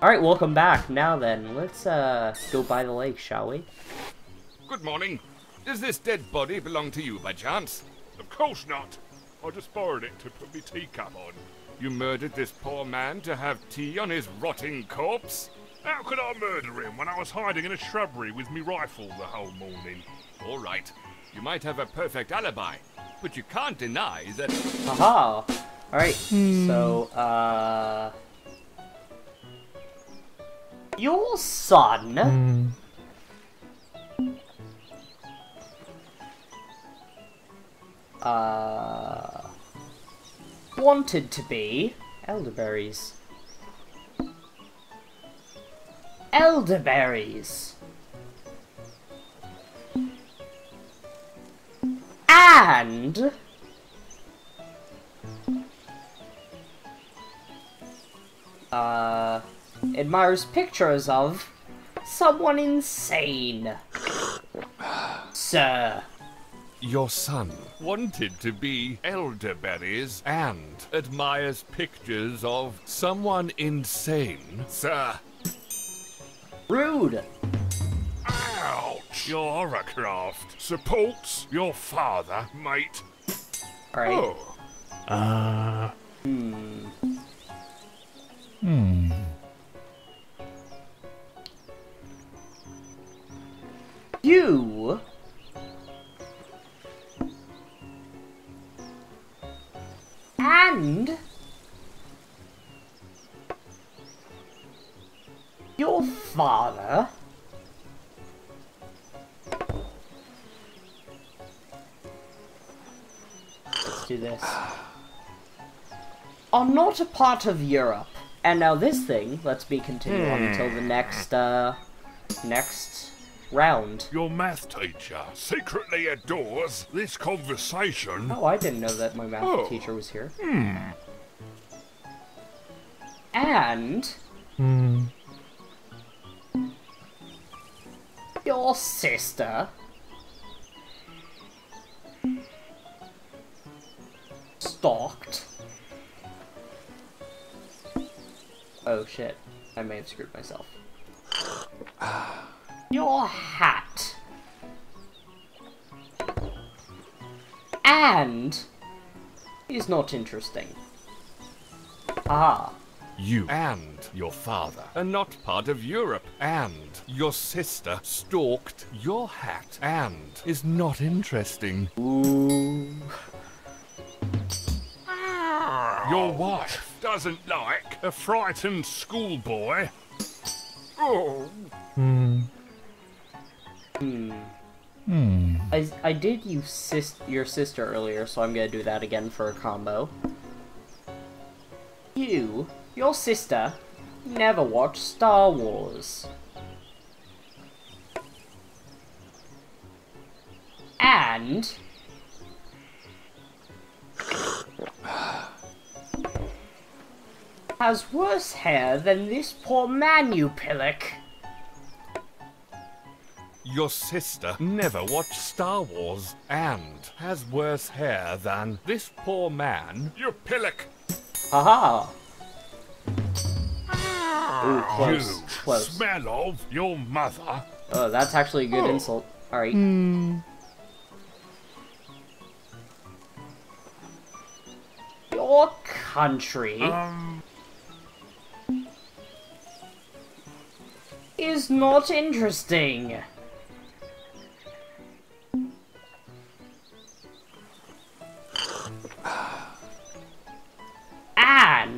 Alright, welcome back. Now then, let's uh go by the lake, shall we? Good morning. Does this dead body belong to you by chance? Of course not. I just borrowed it to put my teacup on. You murdered this poor man to have tea on his rotting corpse? How could I murder him when I was hiding in a shrubbery with me rifle the whole morning? All right. You might have a perfect alibi, but you can't deny that... Haha! Alright, so, uh... Your son... Uh... Wanted to be... Elderberries. Elderberries! And... Uh... Admires pictures of... Someone insane. Sir. Your son wanted to be elderberries and admires pictures of someone insane. Sir, Rude. Ouch! Your hovercraft supports your father, mate. Alright. Oh, Uh, Hmm. hmm. You... And... Your father... Do this. Are not a part of Europe. And now this thing lets me continue on until the next, uh... Next round. your math teacher secretly adores this conversation. Oh, I didn't know that my math Oh. teacher was here. And Hmm. your sister stalked. Oh shit, I may have screwed myself. Your hat. And is not interesting. Ah. you and your father are not part of Europe, and your sister stalked your hat and is not interesting. Ooh. Your wife doesn't like a frightened schoolboy. Oh, Hmm. Hmm. Hmm. I, I did use sis your sister earlier, so I'm gonna do that again for a combo. You, your sister, never watched Star Wars. And... has worse hair than this poor man, you pillock. Your sister never watched Star Wars and has worse hair than this poor man. you pillock! Haha! Ooh, close. You Close. smell of your mother. Oh, that's actually a good Oh. insult. Alright. Your country Um, is not interesting.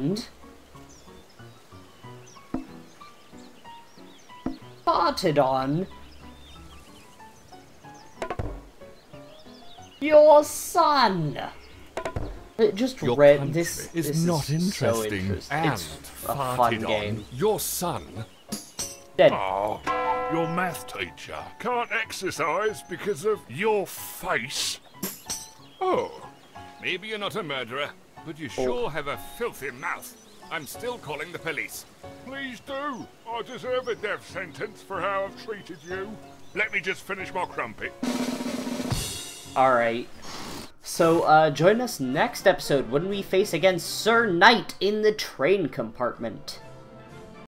And farted on your son. It just Your read this. is this not so interesting and It's a farted fun on game. your son. Dead. oh, your math teacher can't exercise because of your face. Oh, Maybe you're not a murderer, but you sure have a filthy mouth. I'm still calling the police. please do. I deserve a death sentence for how I've treated you. Let me just finish my crumpet. Alright. So, uh, join us next episode when we face against Sir Knight in the train compartment.